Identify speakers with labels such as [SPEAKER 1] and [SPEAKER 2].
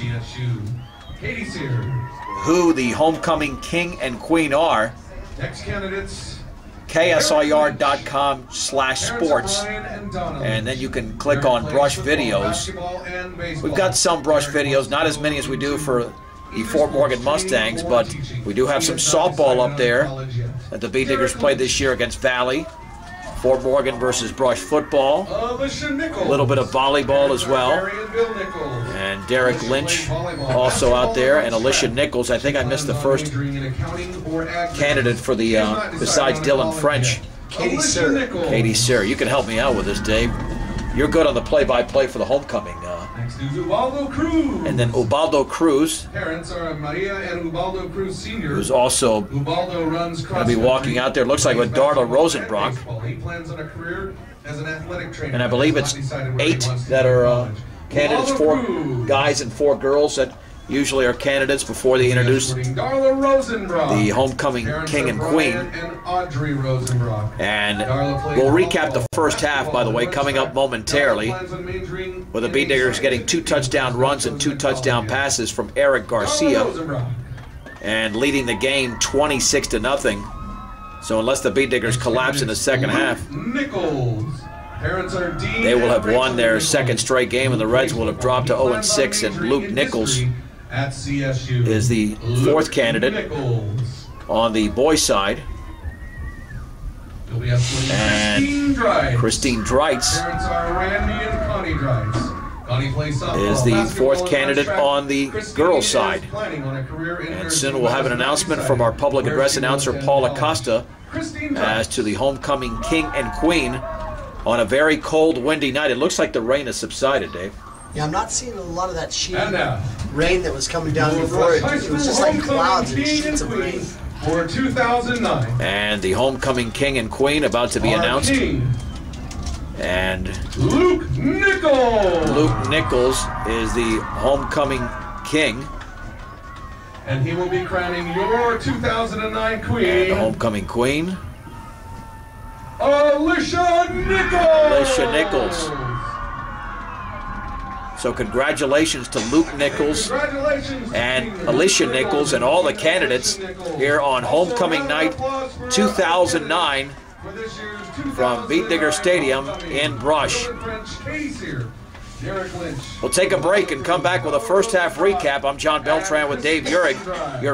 [SPEAKER 1] CSU, Katie Sears.
[SPEAKER 2] who the homecoming king and queen are.
[SPEAKER 1] Next candidates,
[SPEAKER 2] KSIR.com slash sports.
[SPEAKER 1] And
[SPEAKER 2] And then you can click on brush videos.
[SPEAKER 1] basketball, and baseball.
[SPEAKER 2] We've got some brush videos, not as many as we do for the Fort Morgan Mustangs, but we do have some softball up there that the Beetdiggers played this year against Valley. Fort Morgan versus Brush football. A little bit of volleyball as well.
[SPEAKER 1] And Bill Nichols.
[SPEAKER 2] And Derek Lynch also out there, and Alicia Nichols. I think I missed the first candidate for the, uh, besides Dylan French.
[SPEAKER 1] Katie
[SPEAKER 3] Sir.
[SPEAKER 2] Katie Sir, you can help me out with this, Dave. You're good on the play-by-play for the homecoming. Uh,
[SPEAKER 1] Next is Ubaldo Cruz.
[SPEAKER 2] and then Ubaldo Cruz,
[SPEAKER 1] Parents are Maria and Ubaldo Cruz Sr.
[SPEAKER 2] who's also
[SPEAKER 1] Ubaldo runs cross
[SPEAKER 2] be walking out there. Looks like with Darla Rosenbrock.
[SPEAKER 1] He plans on a career as an athletic trainer.
[SPEAKER 2] and I believe it's
[SPEAKER 1] not decided where he
[SPEAKER 2] eight that are uh, candidates, four guys and four girls that usually are candidates before they introduce
[SPEAKER 1] Escorting Darla Rosenbrock.
[SPEAKER 2] the homecoming king and queen.
[SPEAKER 1] And
[SPEAKER 2] we'll recap the first half, by the way, coming up momentarily,
[SPEAKER 1] plans on majoring
[SPEAKER 2] with the
[SPEAKER 1] Beetdiggers
[SPEAKER 2] getting two touchdown runs and two touchdown passes from Eric Garcia and leading the game 26 to nothing. So unless the Beetdiggers collapse in the second half,
[SPEAKER 1] Nichols. Parents are Dean
[SPEAKER 2] They will have won their second straight game, and the Reds will have dropped to
[SPEAKER 1] He
[SPEAKER 2] 0
[SPEAKER 1] plans
[SPEAKER 2] 6, and Luke Nichols
[SPEAKER 1] at CSU.
[SPEAKER 2] is the fourth
[SPEAKER 1] Luke
[SPEAKER 2] candidate.
[SPEAKER 1] Nichols.
[SPEAKER 2] on the boys' side. And
[SPEAKER 1] Christine
[SPEAKER 2] Dreitz
[SPEAKER 1] Parents are Randy and Connie Dreitz. Connie plays softball,
[SPEAKER 2] is the fourth candidate on the girls' side.
[SPEAKER 1] planning on a career in
[SPEAKER 2] And soon we'll have an
[SPEAKER 1] but has not
[SPEAKER 2] announcement from our public address announcer,
[SPEAKER 1] Paul
[SPEAKER 2] Paula
[SPEAKER 1] attend
[SPEAKER 2] Costa,
[SPEAKER 1] Christine
[SPEAKER 2] as to the homecoming king and queen on a very cold, windy night. It looks like the rain has subsided, Dave.
[SPEAKER 3] Yeah, I'm not seeing a lot of that sheet
[SPEAKER 1] And now,
[SPEAKER 3] rain that was coming down before. It, it was just like
[SPEAKER 1] homecoming
[SPEAKER 3] clouds and sheets of rain.
[SPEAKER 1] queen for 2009.
[SPEAKER 2] And the homecoming king and queen about to be
[SPEAKER 1] Our
[SPEAKER 2] announced.
[SPEAKER 1] king,
[SPEAKER 2] And
[SPEAKER 1] Luke Nichols.
[SPEAKER 2] Luke Nichols is the homecoming king
[SPEAKER 1] And he will be crowning your 2009
[SPEAKER 2] and
[SPEAKER 1] queen,
[SPEAKER 2] the homecoming queen.
[SPEAKER 1] Alicia Nichols.
[SPEAKER 2] Alicia Nichols. So congratulations to Luke Nichols and Alicia Nichols and all the candidates here on homecoming night 2009
[SPEAKER 1] For this year's
[SPEAKER 2] from
[SPEAKER 1] Beetdigger
[SPEAKER 2] Stadium in Brush. We'll take a break and come back with a first half recap. I'm John Beltran with Dave Urich.